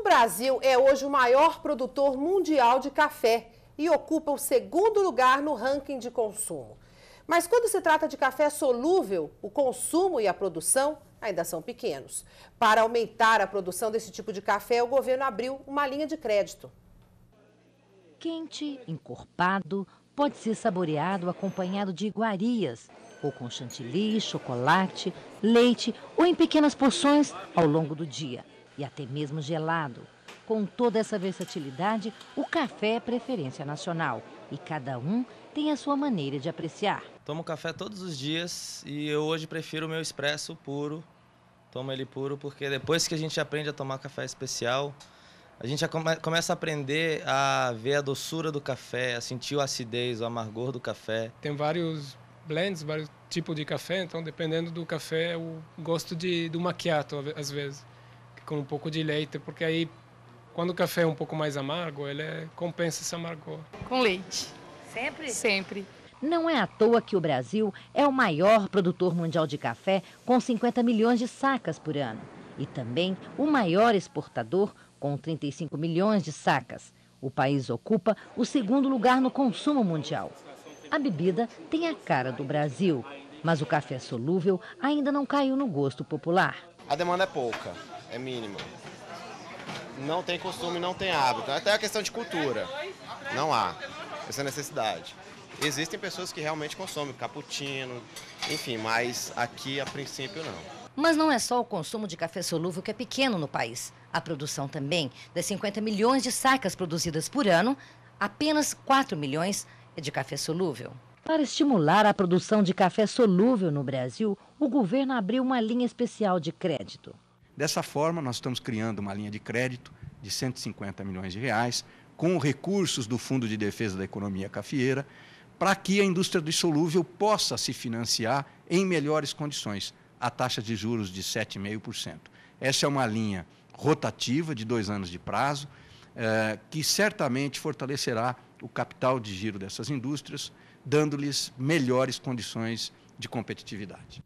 O Brasil é hoje o maior produtor mundial de café e ocupa o segundo lugar no ranking de consumo. Mas quando se trata de café solúvel, o consumo e a produção ainda são pequenos. Para aumentar a produção desse tipo de café, o governo abriu uma linha de crédito. Quente, encorpado, pode ser saboreado acompanhado de iguarias, ou com chantilly, chocolate, leite ou em pequenas porções ao longo do dia, e até mesmo gelado. Com toda essa versatilidade, o café é preferência nacional e cada um tem a sua maneira de apreciar. Tomo café todos os dias e eu hoje prefiro o meu expresso puro. Tomo ele puro porque depois que a gente aprende a tomar café especial, a gente já come, começa a aprender a ver a doçura do café, a sentir a acidez, o amargor do café. Tem vários blends, vários tipos de café, então dependendo do café, eu gosto de, do macchiato às vezes, com um pouco de leite, porque aí quando o café é um pouco mais amargo, ele é, compensa esse amargor. Com leite. Sempre? Sempre. Não é à toa que o Brasil é o maior produtor mundial de café, com 50 milhões de sacas por ano. E também o maior exportador, com 35 milhões de sacas. O país ocupa o segundo lugar no consumo mundial. A bebida tem a cara do Brasil, mas o café solúvel ainda não caiu no gosto popular. A demanda é pouca, é mínima. Não tem costume, não tem hábito. Até a questão de cultura. Não há essa necessidade. Existem pessoas que realmente consomem cappuccino, enfim, mas aqui a princípio não. Mas não é só o consumo de café solúvel que é pequeno no país. A produção também, das 50 milhões de sacas produzidas por ano, apenas 4 milhões é de café solúvel. Para estimular a produção de café solúvel no Brasil, o governo abriu uma linha especial de crédito. Dessa forma, nós estamos criando uma linha de crédito de 150 milhões de reais, com recursos do Fundo de Defesa da Economia Cafieira, para que a indústria do solúvel possa se financiar em melhores condições, a taxa de juros de 7,5%. Essa é uma linha rotativa de dois anos de prazo, eh, que certamente fortalecerá o capital de giro dessas indústrias, dando-lhes melhores condições de competitividade.